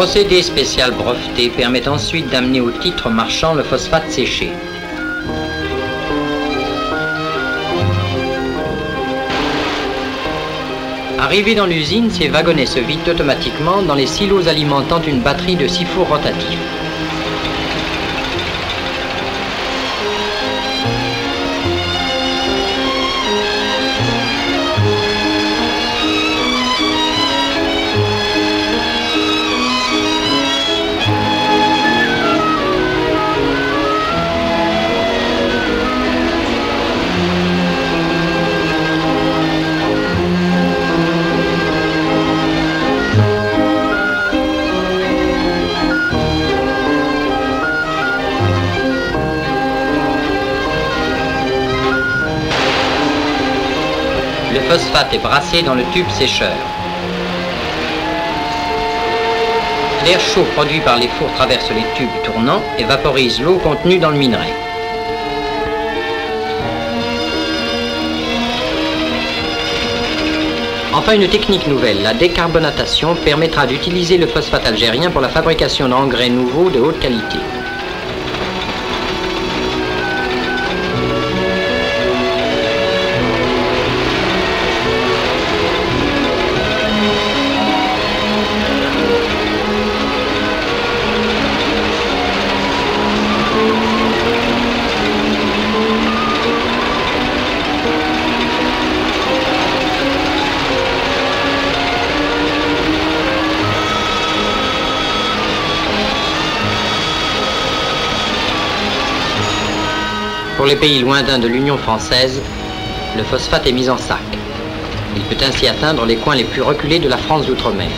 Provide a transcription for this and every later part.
procédé spécial breveté permet ensuite d'amener au titre marchand le phosphate séché. Arrivé dans l'usine, ces wagonnets se vident automatiquement dans les silos alimentant une batterie de six fours rotatifs. Phosphate est brassé dans le tube sécheur. L'air chaud produit par les fours traverse les tubes tournants et vaporise l'eau contenue dans le minerai. Enfin, une technique nouvelle, la décarbonatation, permettra d'utiliser le phosphate algérien pour la fabrication d'engrais nouveaux de haute qualité. Pour les pays lointains de l'Union française, le phosphate est mis en sac. Il peut ainsi atteindre les coins les plus reculés de la France d'outre-mer.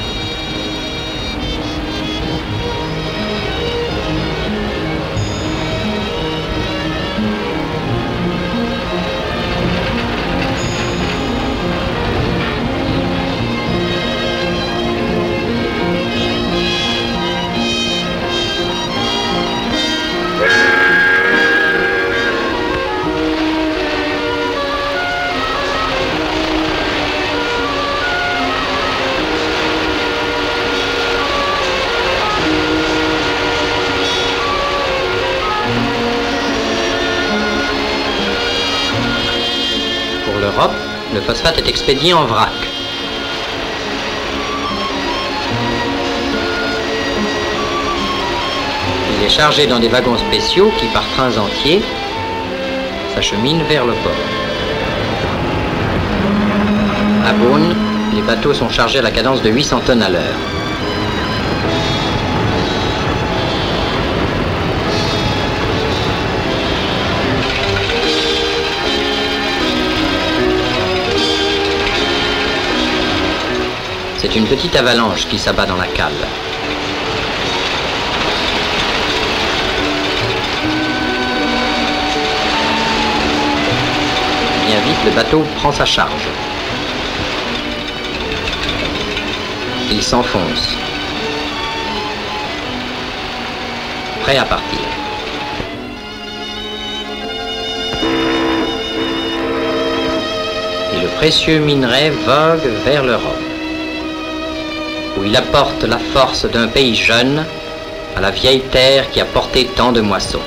l'Europe, le phosphate est expédié en vrac. Il est chargé dans des wagons spéciaux qui, par trains entiers, s'acheminent vers le port. À Beaune, les bateaux sont chargés à la cadence de 800 tonnes à l'heure. C'est une petite avalanche qui s'abat dans la cale. Bien vite, le bateau prend sa charge. Il s'enfonce. Prêt à partir. Et le précieux minerai vogue vers l'Europe où il apporte la force d'un pays jeune à la vieille terre qui a porté tant de moissons.